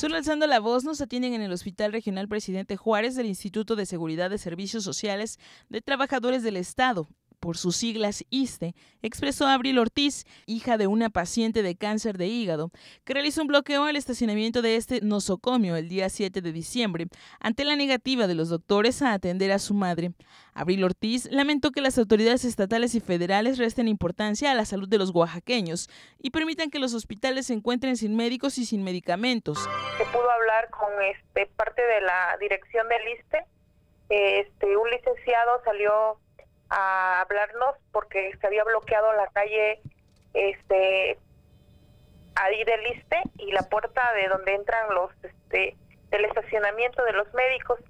Solo alzando la voz nos atienden en el Hospital Regional Presidente Juárez del Instituto de Seguridad de Servicios Sociales de Trabajadores del Estado, por sus siglas ISTE, expresó Abril Ortiz, hija de una paciente de cáncer de hígado, que realizó un bloqueo al estacionamiento de este nosocomio el día 7 de diciembre, ante la negativa de los doctores a atender a su madre. Abril Ortiz lamentó que las autoridades estatales y federales resten importancia a la salud de los oaxaqueños y permitan que los hospitales se encuentren sin médicos y sin medicamentos. Se pudo hablar con este, parte de la dirección del ISTE. Este, un licenciado salió a hablarnos porque se había bloqueado la calle este ahí del ISTE y la puerta de donde entran los este del estacionamiento de los médicos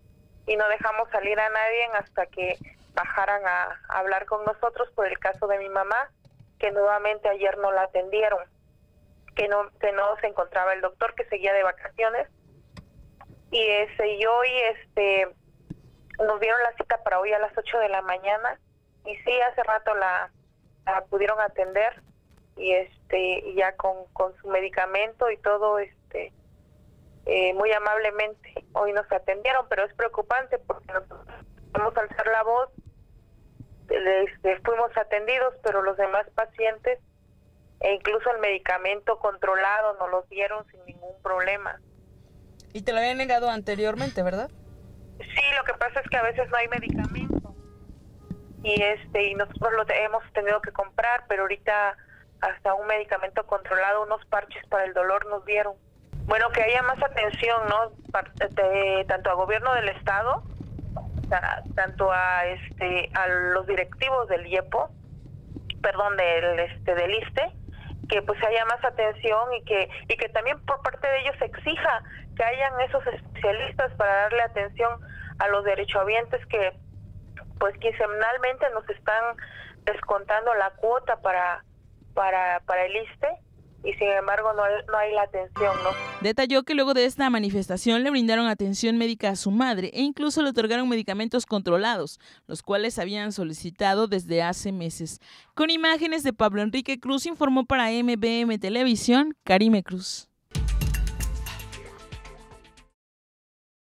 y no dejamos salir a nadie hasta que bajaran a, hablar con nosotros por el caso de mi mamá que nuevamente ayer no la atendieron que no que no se encontraba el doctor que seguía de vacaciones. Y ese y hoy este nos dieron la cita para hoy a las 8 de la mañana y sí hace rato la, pudieron atender y este ya con, con su medicamento y todo este eh, muy amablemente hoy nos atendieron pero es preocupante porque nosotros vamos a alzar la voz este, fuimos atendidos pero los demás pacientes e incluso el medicamento controlado nos los dieron sin ningún problema. Y te lo habían negado anteriormente verdad sí lo que pasa es que a veces no hay medicamento y este y nosotros lo hemos tenido que comprar, pero ahorita hasta un medicamento controlado, unos parches para el dolor nos dieron. Bueno, que haya más atención, ¿no? tanto a gobierno del estado, tanto a este a los directivos del IEPO, perdón, del este del ISTE, que pues haya más atención y que y que también por parte de ellos exija que hayan esos especialistas para darle atención a los derechohabientes que pues quincenalmente nos están descontando la cuota para, para, para el ISTE y sin embargo no, no, hay la atención, ¿no? Detalló que luego de esta manifestación le brindaron atención médica a su madre e incluso le otorgaron medicamentos controlados, los cuales habían solicitado desde hace meses. Con imágenes de Pablo Enrique Cruz informó para MBM Televisión, Karime Cruz.